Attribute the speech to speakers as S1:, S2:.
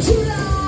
S1: too long.